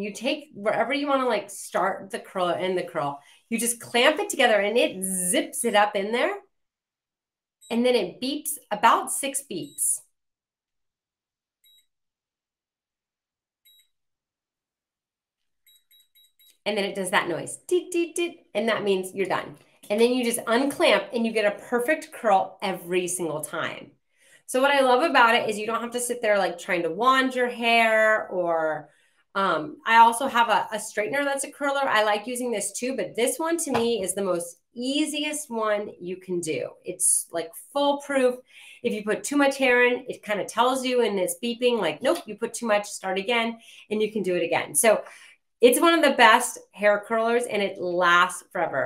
you take wherever you want to like start the curl and the curl, you just clamp it together and it zips it up in there. And then it beeps about six beeps. And then it does that noise, deet, deet, deet, and that means you're done. And then you just unclamp and you get a perfect curl every single time. So what I love about it is you don't have to sit there like trying to wand your hair or um, I also have a, a straightener that's a curler. I like using this too, but this one to me is the most easiest one you can do. It's like foolproof. If you put too much hair in, it kind of tells you and it's beeping like, nope, you put too much, start again, and you can do it again. So it's one of the best hair curlers and it lasts forever.